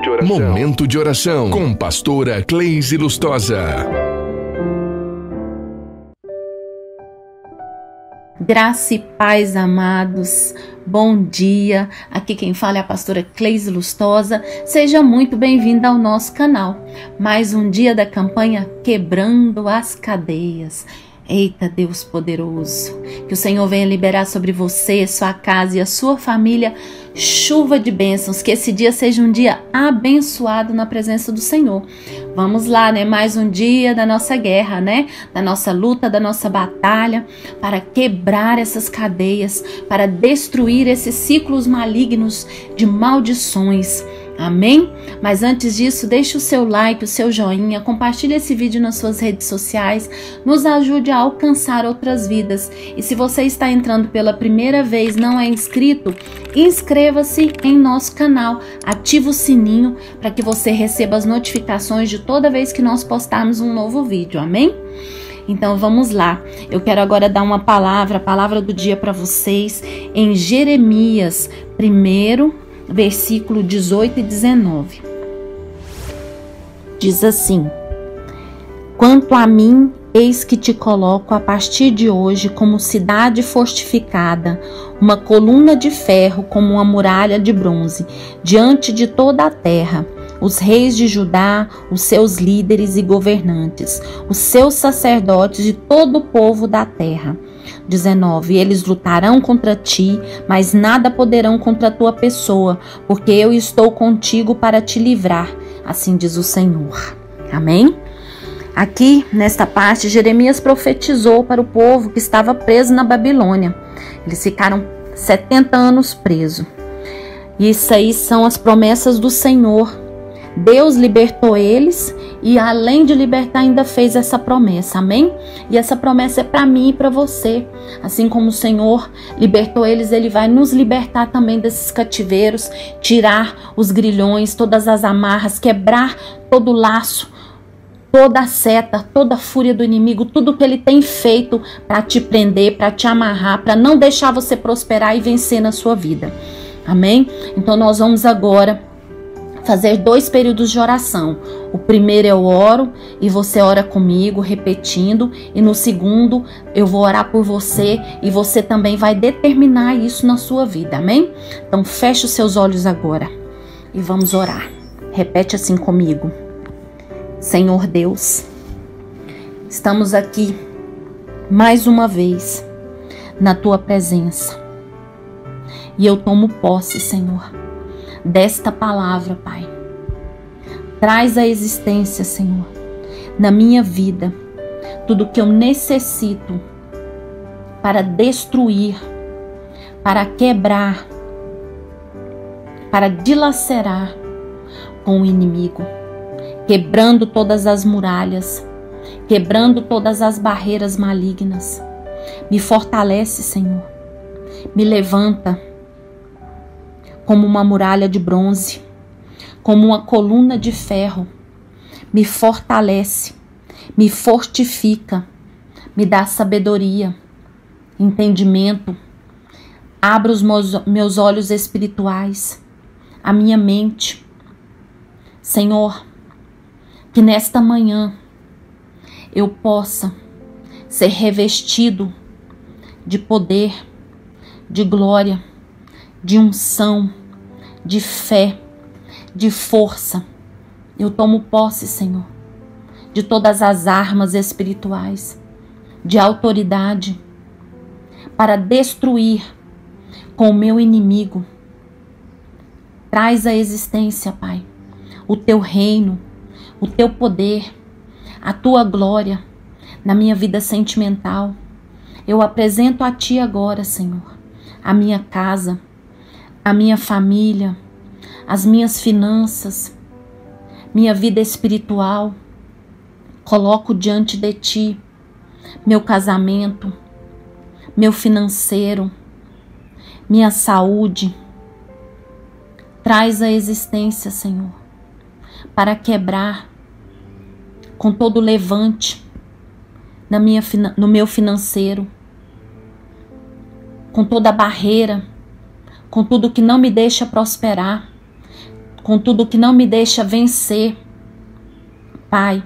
Momento de oração. Momento de oração com pastora Cleise Lustosa. Graça e paz, amados. Bom dia. Aqui quem fala é a pastora Cleise Lustosa. Seja muito bem-vinda ao nosso canal. Mais um dia da campanha Quebrando as Cadeias. Eita Deus poderoso, que o Senhor venha liberar sobre você, sua casa e a sua família chuva de bênçãos, que esse dia seja um dia abençoado na presença do Senhor. Vamos lá, né? Mais um dia da nossa guerra, né? Da nossa luta, da nossa batalha para quebrar essas cadeias, para destruir esses ciclos malignos de maldições Amém? Mas antes disso, deixe o seu like, o seu joinha, compartilhe esse vídeo nas suas redes sociais, nos ajude a alcançar outras vidas. E se você está entrando pela primeira vez, não é inscrito, inscreva-se em nosso canal, ative o sininho para que você receba as notificações de toda vez que nós postarmos um novo vídeo. Amém? Então vamos lá. Eu quero agora dar uma palavra, a palavra do dia para vocês em Jeremias, primeiro versículo 18 e 19. Diz assim: Quanto a mim, eis que te coloco a partir de hoje como cidade fortificada, uma coluna de ferro como uma muralha de bronze, diante de toda a terra os reis de Judá, os seus líderes e governantes, os seus sacerdotes e todo o povo da terra. 19. Eles lutarão contra ti, mas nada poderão contra a tua pessoa, porque eu estou contigo para te livrar, assim diz o Senhor. Amém? Aqui, nesta parte, Jeremias profetizou para o povo que estava preso na Babilônia. Eles ficaram 70 anos presos. Isso aí são as promessas do Senhor Deus libertou eles e além de libertar ainda fez essa promessa. Amém? E essa promessa é para mim e para você. Assim como o Senhor libertou eles, ele vai nos libertar também desses cativeiros, tirar os grilhões, todas as amarras, quebrar todo o laço, toda a seta, toda a fúria do inimigo, tudo que ele tem feito para te prender, para te amarrar, para não deixar você prosperar e vencer na sua vida. Amém? Então nós vamos agora fazer dois períodos de oração. O primeiro eu oro e você ora comigo, repetindo, e no segundo eu vou orar por você e você também vai determinar isso na sua vida, amém? Então feche os seus olhos agora e vamos orar. Repete assim comigo. Senhor Deus, estamos aqui mais uma vez na tua presença. E eu tomo posse, Senhor desta palavra, Pai. Traz a existência, Senhor, na minha vida, tudo que eu necessito para destruir, para quebrar, para dilacerar com o inimigo, quebrando todas as muralhas, quebrando todas as barreiras malignas. Me fortalece, Senhor. Me levanta como uma muralha de bronze, como uma coluna de ferro. Me fortalece, me fortifica, me dá sabedoria, entendimento. Abra os meus olhos espirituais, a minha mente. Senhor, que nesta manhã eu possa ser revestido de poder, de glória, de unção de fé, de força. Eu tomo posse, Senhor, de todas as armas espirituais, de autoridade, para destruir com o meu inimigo. Traz à existência, Pai, o teu reino, o teu poder, a tua glória na minha vida sentimental. Eu apresento a Ti agora, Senhor, a minha casa a minha família, as minhas finanças, minha vida espiritual. Coloco diante de ti meu casamento, meu financeiro, minha saúde. Traz a existência, Senhor, para quebrar com todo levante na minha, no meu financeiro, com toda barreira com tudo que não me deixa prosperar, com tudo que não me deixa vencer. Pai,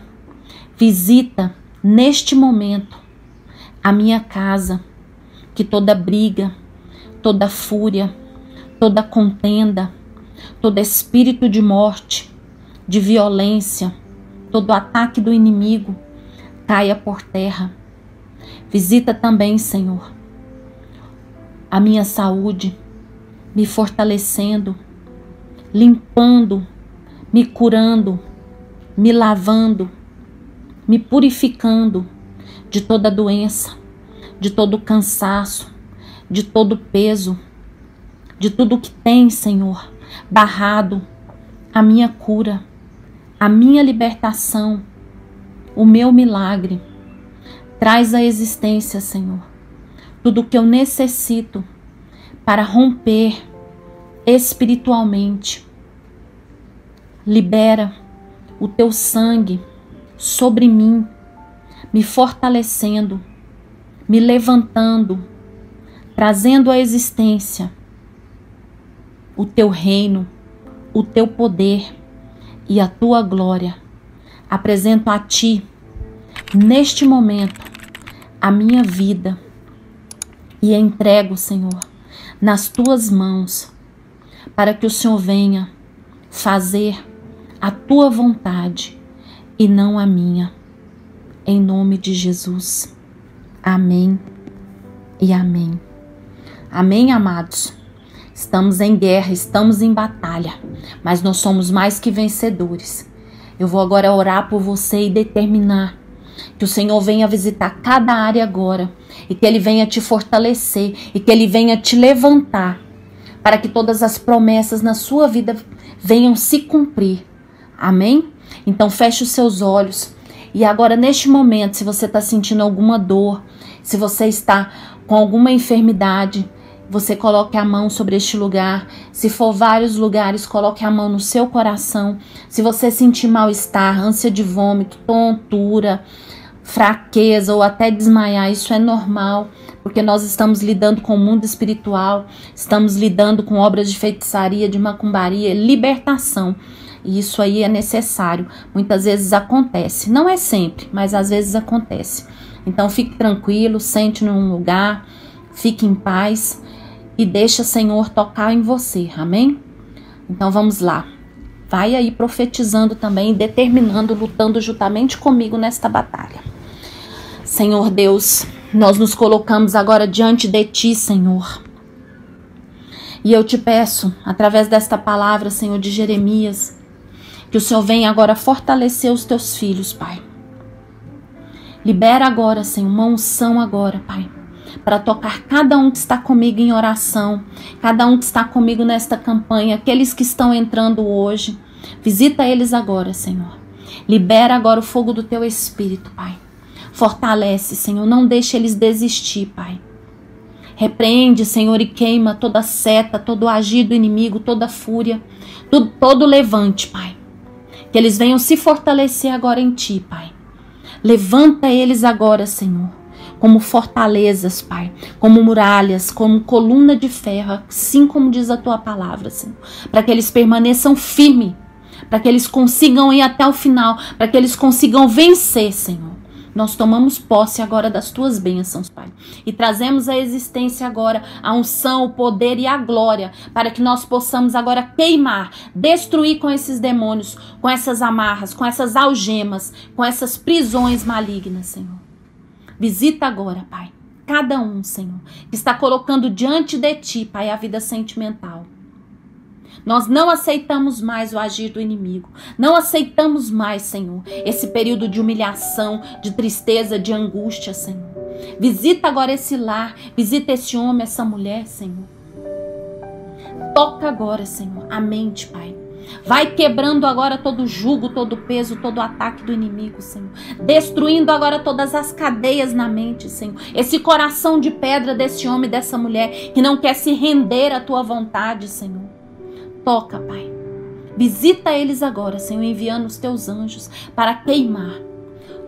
visita neste momento a minha casa, que toda briga, toda fúria, toda contenda, todo espírito de morte, de violência, todo ataque do inimigo caia por terra. Visita também, Senhor, a minha saúde, me fortalecendo, limpando, me curando, me lavando, me purificando de toda doença, de todo cansaço, de todo peso, de tudo que tem, Senhor, barrado a minha cura, a minha libertação, o meu milagre. Traz à existência, Senhor, tudo o que eu necessito para romper espiritualmente. Libera o teu sangue sobre mim, me fortalecendo, me levantando, trazendo à existência o teu reino, o teu poder e a tua glória. Apresento a ti, neste momento, a minha vida e entrego, Senhor, nas tuas mãos, para que o Senhor venha fazer a tua vontade e não a minha. Em nome de Jesus. Amém e amém. Amém, amados. Estamos em guerra, estamos em batalha, mas nós somos mais que vencedores. Eu vou agora orar por você e determinar que o Senhor venha visitar cada área agora e que Ele venha te fortalecer e que Ele venha te levantar para que todas as promessas na sua vida venham se cumprir. Amém? Então feche os seus olhos e agora neste momento, se você está sentindo alguma dor, se você está com alguma enfermidade, você coloque a mão sobre este lugar. Se for vários lugares, coloque a mão no seu coração. Se você sentir mal-estar, ânsia de vômito, tontura, fraqueza ou até desmaiar, isso é normal, porque nós estamos lidando com o mundo espiritual, estamos lidando com obras de feitiçaria, de macumbaria, libertação. E isso aí é necessário. Muitas vezes acontece. Não é sempre, mas às vezes acontece. Então fique tranquilo, sente num lugar, fique em paz e deixa o Senhor tocar em você. Amém? Então vamos lá. Vai aí profetizando também, determinando, lutando juntamente comigo nesta batalha. Senhor Deus, nós nos colocamos agora diante de ti, Senhor. E eu te peço, através desta palavra, Senhor, de Jeremias, que o Senhor venha agora fortalecer os teus filhos, Pai. Libera agora, Senhor, uma unção agora, Pai para tocar cada um que está comigo em oração, cada um que está comigo nesta campanha, aqueles que estão entrando hoje. Visita eles agora, Senhor. Libera agora o fogo do teu espírito, Pai. Fortalece, Senhor. Não deixe eles desistir, Pai. Repreende, Senhor, e queima toda seta, todo agir do inimigo, toda fúria, todo, todo levante, Pai. Que eles venham se fortalecer agora em Ti, Pai. Levanta eles agora, Senhor como fortalezas, Pai, como muralhas, como coluna de ferro, assim como diz a tua palavra, Senhor, para que eles permaneçam firmes, para que eles consigam ir até o final, para que eles consigam vencer, Senhor. Nós tomamos posse agora das tuas bênçãos, Pai, e trazemos à existência agora a unção, o poder e a glória, para que nós possamos agora queimar, destruir com esses demônios, com essas amarras, com essas algemas, com essas prisões malignas, Senhor. Visita agora, Pai, cada um, Senhor, que está colocando diante de Ti, Pai, a vida sentimental. Nós não aceitamos mais o agir do inimigo. Não aceitamos mais, Senhor, esse período de humilhação, de tristeza, de angústia, Senhor. Visita agora esse lar, visita esse homem, essa mulher, Senhor. Toca agora, Senhor, a mente, Pai. Vai quebrando agora todo jugo, todo peso, todo ataque do inimigo, Senhor. Destruindo agora todas as cadeias na mente, Senhor. Esse coração de pedra desse homem, dessa mulher que não quer se render à tua vontade, Senhor. Toca, Pai. Visita eles agora, Senhor, enviando os teus anjos para queimar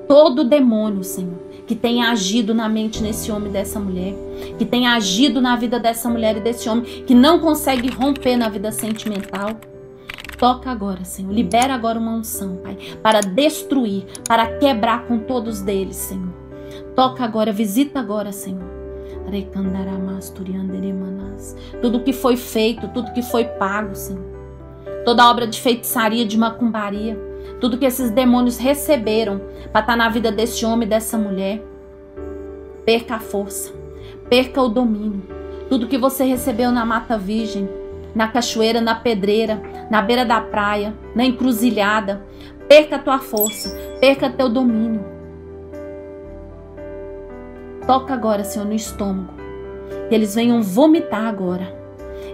todo demônio, Senhor, que tenha agido na mente desse homem e dessa mulher, que tenha agido na vida dessa mulher e desse homem que não consegue romper na vida sentimental Toca agora, Senhor. Libera agora uma unção, Pai, para destruir, para quebrar com todos deles, Senhor. Toca agora, visita agora, Senhor. Tudo que foi feito, tudo que foi pago, Senhor. Toda obra de feitiçaria, de macumbaria, tudo que esses demônios receberam para estar tá na vida desse homem e dessa mulher. Perca a força, perca o domínio. Tudo que você recebeu na mata virgem, na cachoeira, na pedreira, na beira da praia, na encruzilhada, perca a tua força, perca teu domínio. Toca agora, Senhor, no estômago. Que eles venham vomitar agora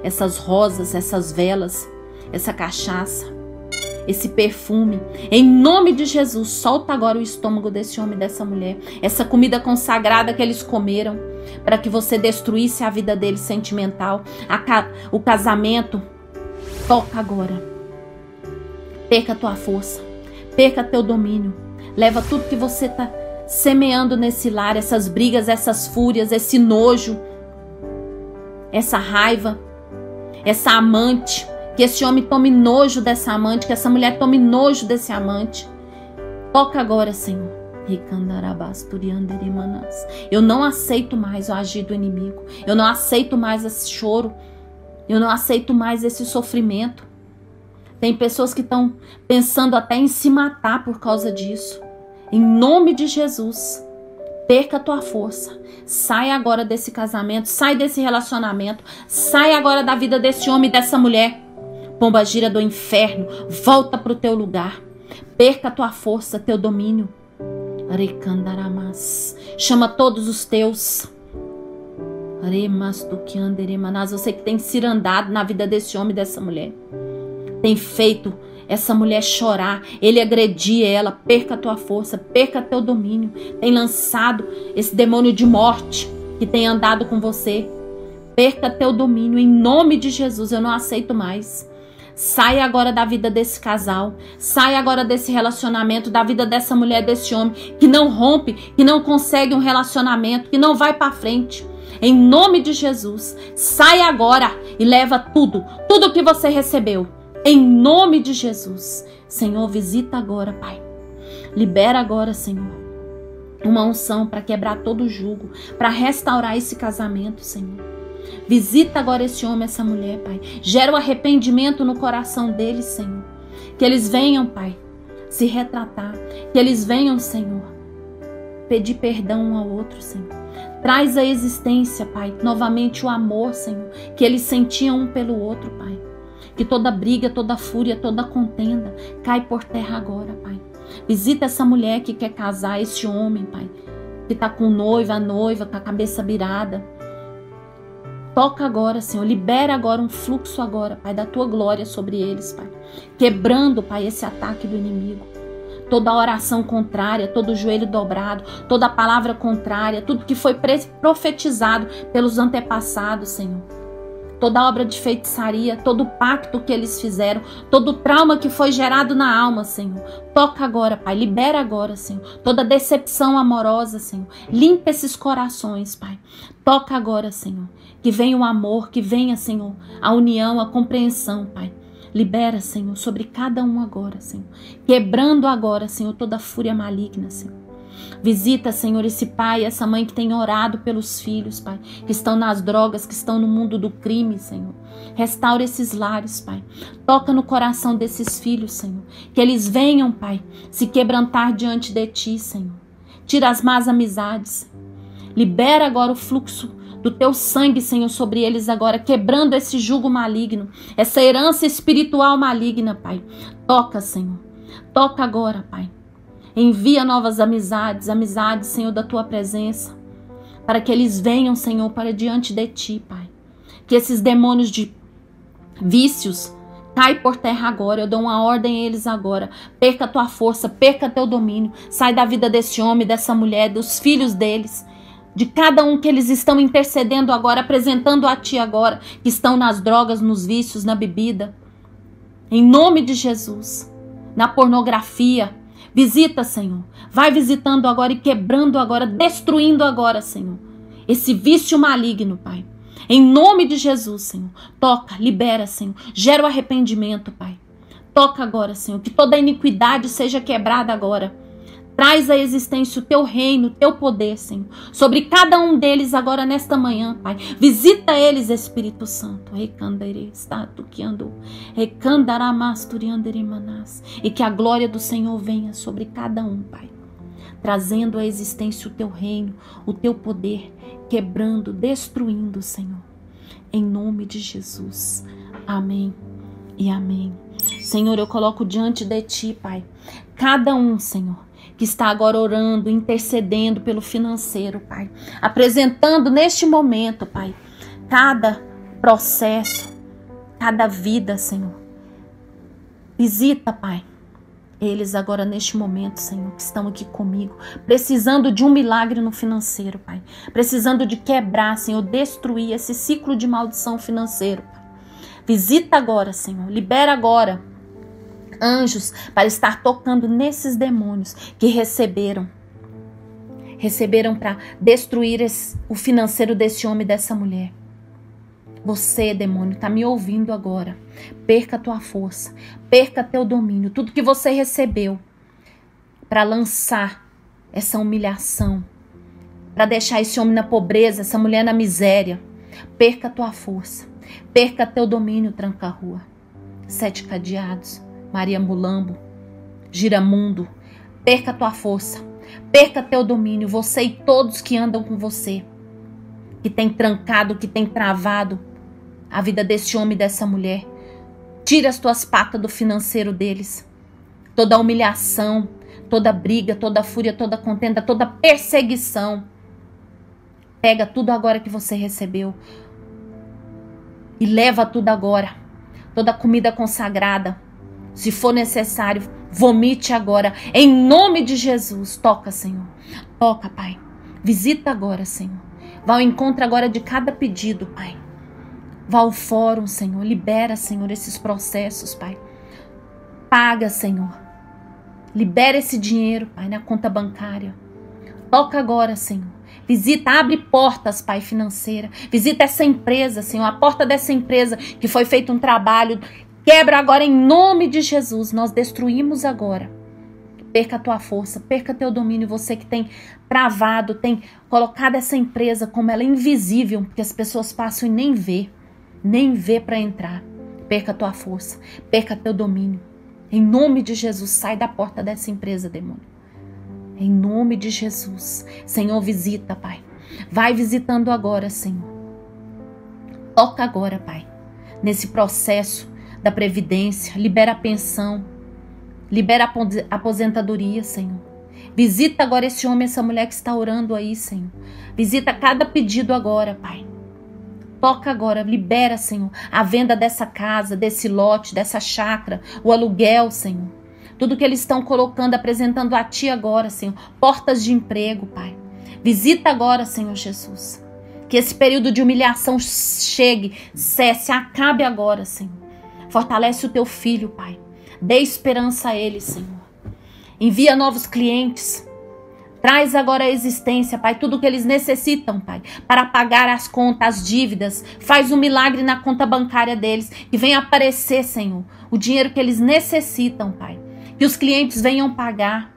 essas rosas, essas velas, essa cachaça, esse perfume. Em nome de Jesus, solta agora o estômago desse homem e dessa mulher. Essa comida consagrada que eles comeram para que você destruísse a vida deles sentimental, ca o casamento. Toca agora. Perca a tua força, perca teu domínio. Leva tudo que você está semeando nesse lar, essas brigas, essas fúrias, esse nojo, essa raiva, essa amante que esse homem tome nojo dessa amante, que essa mulher tome nojo desse amante. Toca agora, Senhor. Eu não aceito mais o agir do inimigo. Eu não aceito mais esse choro. Eu não aceito mais esse sofrimento. Tem pessoas que estão pensando até em se matar por causa disso. Em nome de Jesus, perca a tua força. Sai agora desse casamento, sai desse relacionamento, sai agora da vida desse homem e dessa mulher. Pomba gira do inferno, volta para o teu lugar. Perca a tua força, teu domínio. Chama todos os teus. Você que tem cirandado na vida desse homem e dessa mulher. Tem feito essa mulher chorar, ele agredir ela, perca a tua força, perca teu domínio. Tem lançado esse demônio de morte que tem andado com você. Perca teu domínio em nome de Jesus. Eu não aceito mais. Sai agora da vida desse casal. Sai agora desse relacionamento, da vida dessa mulher, desse homem que não rompe, que não consegue um relacionamento, que não vai para frente. Em nome de Jesus, sai agora e leva tudo, tudo que você recebeu. Em nome de Jesus. Senhor, visita agora, Pai. Libera agora, Senhor, uma unção para quebrar todo o jugo, para restaurar esse casamento, Senhor. Visita agora esse homem, essa mulher, Pai. Gera o arrependimento no coração deles, Senhor. Que eles venham, Pai, se retratar. Que eles venham, Senhor, pedir perdão um ao outro, Senhor. Traz à existência, Pai, novamente o amor, Senhor, que eles sentiam um pelo outro, Pai. Que toda briga, toda fúria, toda contenda cai por terra agora, Pai. Visita essa mulher que quer casar, esse homem, Pai, que está com noiva, a noiva, com a cabeça virada. Toca agora, Senhor. Libera agora um fluxo agora, Pai, da tua glória sobre eles, Pai. Quebrando, Pai, esse ataque do inimigo. Toda oração contrária, todo joelho dobrado, toda palavra contrária, tudo que foi profetizado pelos antepassados, Senhor toda obra de feitiçaria, todo pacto que eles fizeram, todo trauma que foi gerado na alma, Senhor. Toca agora, Pai, libera agora, Senhor. Toda decepção amorosa, Senhor. Limpa esses corações, Pai. Toca agora, Senhor. Que venha o amor, que venha, Senhor, a união, a compreensão, Pai. Libera, Senhor, sobre cada um agora, Senhor. Quebrando agora, Senhor, toda fúria maligna, Senhor. Visita, Senhor, esse pai, essa mãe que tem orado pelos filhos, Pai, que estão nas drogas, que estão no mundo do crime, Senhor. Restaura esses lares, Pai. Toca no coração desses filhos, Senhor. Que eles venham, Pai, se quebrantar diante de Ti, Senhor. Tira as más amizades. Libera agora o fluxo do teu sangue, Senhor, sobre eles agora, quebrando esse jugo maligno, essa herança espiritual maligna, Pai. Toca, Senhor. Toca agora, Pai. Envia novas amizades, amizades, Senhor, da tua presença, para que eles venham, Senhor, para diante de ti, Pai. Que esses demônios de vícios cai por terra agora. Eu dou uma ordem a eles agora. Perca a tua força, perca teu domínio. Sai da vida desse homem, dessa mulher, dos filhos deles de cada um que eles estão intercedendo agora, apresentando a Ti agora, que estão nas drogas, nos vícios, na bebida. Em nome de Jesus, na pornografia, Visita, Senhor. Vai visitando agora e quebrando agora, destruindo agora, Senhor. Esse vício maligno, Pai. Em nome de Jesus, Senhor. Toca, libera, Senhor. Gera o arrependimento, Pai. Toca agora, Senhor, que toda iniquidade seja quebrada agora. Traz à existência o teu reino, o teu poder, Senhor, sobre cada um deles agora nesta manhã, Pai. Visita eles, Espírito Santo. E que a glória do Senhor venha sobre cada um, Pai. Trazendo à existência o teu reino, o teu poder, quebrando, destruindo, Senhor. Em nome de Jesus. Amém e amém. Senhor, eu coloco diante de ti, Pai, cada um, Senhor, que está agora orando, intercedendo pelo financeiro, Pai, apresentando neste momento, Pai, cada processo, cada vida, Senhor. Visita, Pai, eles agora neste momento, Senhor, que estão aqui comigo, precisando de um milagre no financeiro, Pai. Precisando de quebrar, Senhor, destruir esse ciclo de maldição financeiro. Pai. Visita agora, Senhor. Libera agora anjos para estar tocando nesses demônios que receberam. Receberam para destruir esse, o financeiro desse homem e dessa mulher. Você, demônio, está me ouvindo agora. Perca a tua força, perca teu domínio, tudo que você recebeu para lançar essa humilhação, para deixar esse homem na pobreza, essa mulher na miséria. Perca a tua força, perca teu domínio, tranca-rua. Sete cadeados Maria Mulambo, Giramundo, perca tua força, perca teu domínio, você e todos que andam com você, que tem trancado, que tem travado a vida desse homem e dessa mulher. Tira as tuas patas do financeiro deles. Toda humilhação, toda briga, toda fúria, toda contenda, toda perseguição. Pega tudo agora que você recebeu e leva tudo agora. Toda comida consagrada, se for necessário, vomite agora. Em nome de Jesus. Toca, Senhor. Toca, Pai. Visita agora, Senhor. Vá ao encontro agora de cada pedido, Pai. Vá ao fórum, Senhor. Libera, Senhor, esses processos, Pai. Paga, Senhor. Libera esse dinheiro, Pai, na conta bancária. Toca agora, Senhor. Visita, abre portas, Pai, financeira. Visita essa empresa, Senhor, a porta dessa empresa que foi feito um trabalho Quebra agora em nome de Jesus. Nós destruímos agora. Perca a tua força, perca teu domínio. Você que tem travado, tem colocado essa empresa como ela é invisível, porque as pessoas passam e nem vê, nem vê para entrar. Perca a tua força, perca teu domínio. Em nome de Jesus, sai da porta dessa empresa, demônio. Em nome de Jesus. Senhor, visita, Pai. Vai visitando agora, Senhor. Toca agora, Pai, nesse processo da Previdência, libera a pensão, libera a aposentadoria, Senhor. Visita agora esse homem, essa mulher que está orando aí, Senhor. Visita cada pedido agora, Pai. Toca agora, libera, Senhor, a venda dessa casa, desse lote, dessa chácara, o aluguel, Senhor. Tudo que eles estão colocando, apresentando a Ti agora, Senhor. Portas de emprego, Pai. Visita agora, Senhor Jesus. Que esse período de humilhação chegue, cesse, acabe agora, Senhor. Fortalece o teu filho, Pai. Dê esperança a ele, Senhor. Envia novos clientes. Traz agora a existência, Pai, tudo que eles necessitam, Pai, para pagar as contas, as dívidas. Faz um milagre na conta bancária deles. Que venha aparecer, Senhor, o dinheiro que eles necessitam, Pai. Que os clientes venham pagar.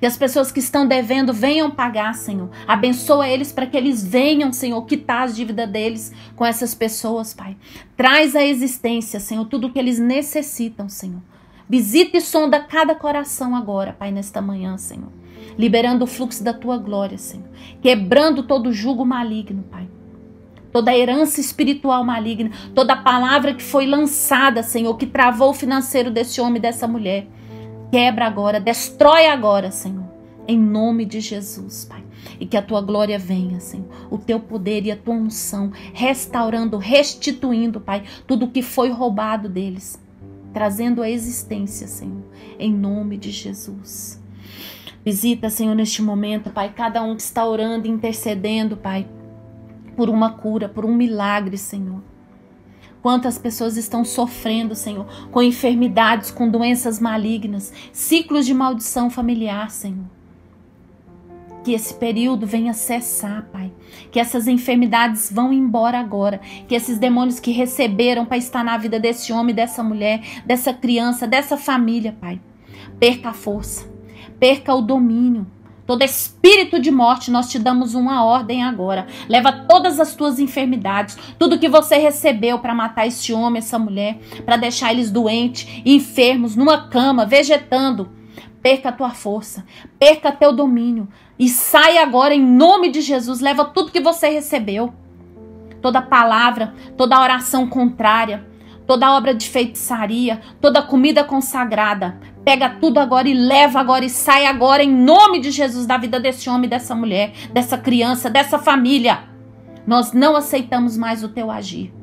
Que as pessoas que estão devendo venham pagar, Senhor. Abençoa eles para que eles venham, Senhor, quitar as dívidas deles com essas pessoas, Pai. Traz à existência, Senhor, tudo o que eles necessitam, Senhor. Visita e sonda cada coração agora, Pai, nesta manhã, Senhor. Liberando o fluxo da tua glória, Senhor. Quebrando todo jugo maligno, Pai toda herança espiritual maligna, toda palavra que foi lançada, Senhor, que travou o financeiro desse homem e dessa mulher. Quebra agora, destrói agora, Senhor. Em nome de Jesus, Pai. E que a tua glória venha, Senhor. O teu poder e a tua unção, restaurando, restituindo, Pai, tudo que foi roubado deles. Trazendo a existência, Senhor. Em nome de Jesus. Visita, Senhor, neste momento, Pai, cada um que está orando, intercedendo, Pai, por uma cura, por um milagre, Senhor. Quantas pessoas estão sofrendo, Senhor, com enfermidades, com doenças malignas, ciclos de maldição familiar, Senhor. que esse período venha cessar, Pai. Que essas enfermidades vão embora agora. Que esses demônios que receberam para estar na vida desse homem, dessa mulher, dessa criança, dessa família, Pai, perca a força, perca o domínio. Todo espírito de morte, nós te damos uma ordem agora. Leva todas as tuas enfermidades, tudo que você recebeu para matar esse homem, essa mulher, para deixar eles doentes, enfermos, numa cama, vegetando. Perca a tua força, perca teu domínio e sai agora em nome de Jesus. Leva tudo que você recebeu. Toda palavra, toda oração contrária, toda obra de feitiçaria, toda comida consagrada. Pega tudo agora e leva agora e sai agora em nome de Jesus da vida desse homem, dessa mulher, dessa criança, dessa família. Nós não aceitamos mais o teu agir.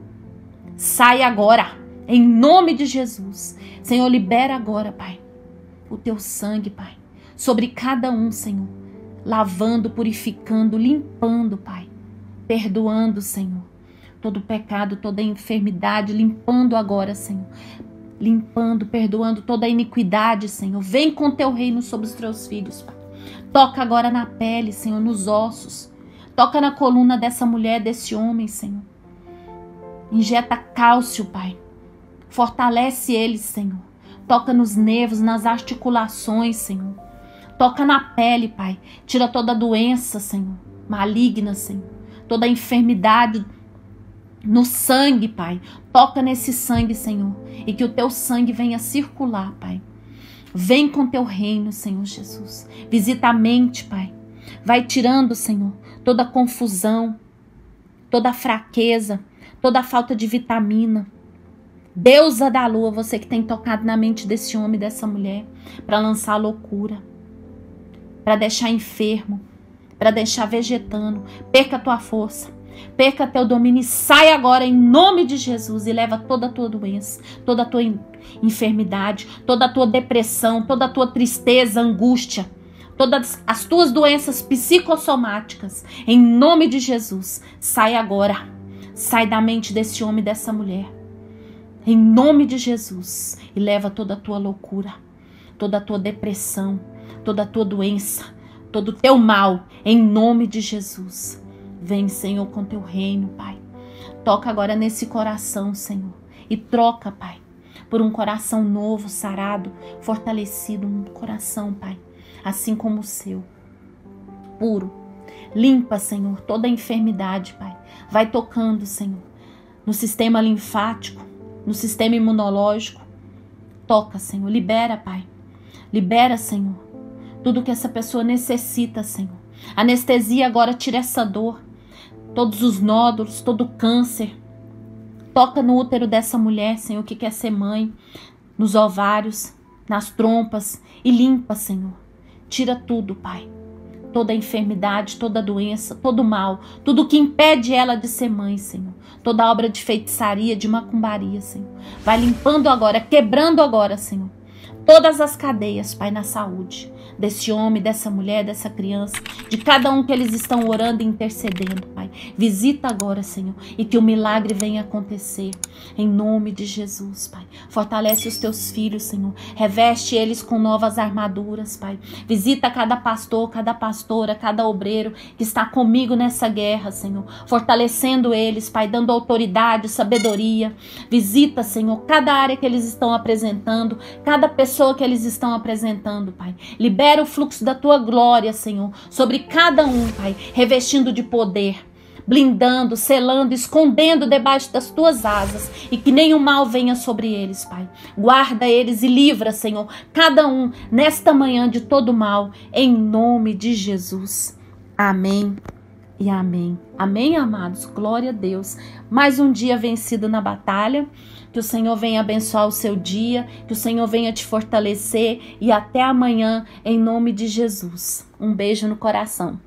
Sai agora, em nome de Jesus. Senhor, libera agora, Pai, o teu sangue, Pai, sobre cada um, Senhor lavando, purificando, limpando, Pai. Perdoando, Senhor. Todo pecado, toda enfermidade, limpando agora, Senhor. Limpando, perdoando toda iniquidade, Senhor. Vem com teu reino sobre os teus filhos, Pai. Toca agora na pele, Senhor, nos ossos. Toca na coluna dessa mulher, desse homem, Senhor. Injeta cálcio, Pai. Fortalece eles, Senhor. Toca nos nervos, nas articulações, Senhor. Toca na pele, Pai. Tira toda doença, Senhor, maligna, Senhor. Toda enfermidade no sangue, Pai. Toca nesse sangue, Senhor. E que o teu sangue venha circular, Pai. Vem com teu reino, Senhor Jesus. Visita a mente, Pai. Vai tirando, Senhor, toda confusão, toda fraqueza, toda falta de vitamina. Deusa da lua, você que tem tocado na mente desse homem e dessa mulher para lançar loucura para deixar enfermo, para deixar vegetando. Perca a tua força, perca teu domínio e sai agora em nome de Jesus e leva toda a tua doença, toda a tua enfermidade, toda a tua depressão, toda a tua tristeza, angústia, todas as tuas doenças psicossomáticas. Em nome de Jesus, sai agora. Sai da mente desse homem e dessa mulher. Em nome de Jesus. E leva toda a tua loucura, toda a tua depressão, toda a tua doença, todo o teu mal, em nome de Jesus. Vem, Senhor, com teu reino, Pai. Toca agora nesse coração, Senhor, e troca, Pai, por um coração novo, sarado, fortalecido, um coração, Pai, assim como o seu, puro. Limpa, Senhor, toda a enfermidade, Pai. Vai tocando, Senhor, no sistema linfático, no sistema imunológico. Toca, Senhor, libera, Pai. Libera, Senhor, tudo que essa pessoa necessita, Senhor. Anestesia agora tira essa dor, todos os nódulos, todo o câncer. Toca no útero dessa mulher, Senhor, que quer ser mãe, nos ovários, nas trompas e limpa, Senhor. Tira tudo, Pai. Toda enfermidade, toda doença, todo mal, tudo que impede ela de ser mãe, Senhor. Toda obra de feitiçaria, de macumbaria, Senhor. Vai limpando agora, quebrando agora, Senhor. Todas as cadeias, Pai, na saúde desse homem, dessa mulher, dessa criança, de cada um que eles estão orando e intercedendo, Pai. Visita agora, Senhor, e que o milagre venha acontecer. Em nome de Jesus, Pai. Fortalece os teus filhos, Senhor. Reveste eles com novas armaduras, Pai. Visita cada pastor, cada pastora, cada obreiro que está comigo nessa guerra, Senhor. Fortalecendo eles, Pai, dando autoridade, sabedoria. Visita, Senhor, cada área que eles estão apresentando, cada pessoa que eles estão apresentando, Pai. Libera Libera o fluxo da tua glória, Senhor, sobre cada um, Pai, revestindo de poder, blindando, selando, escondendo debaixo das tuas asas e que nenhum mal venha sobre eles, Pai. Guarda eles e livra, Senhor, cada um nesta manhã de todo mal, em nome de Jesus. Amém e amém. Amém, amados. Glória a Deus. Mais um dia vencido na batalha. Que o Senhor venha abençoar o seu dia, que o Senhor venha te fortalecer e até amanhã, em nome de Jesus. Um beijo no coração.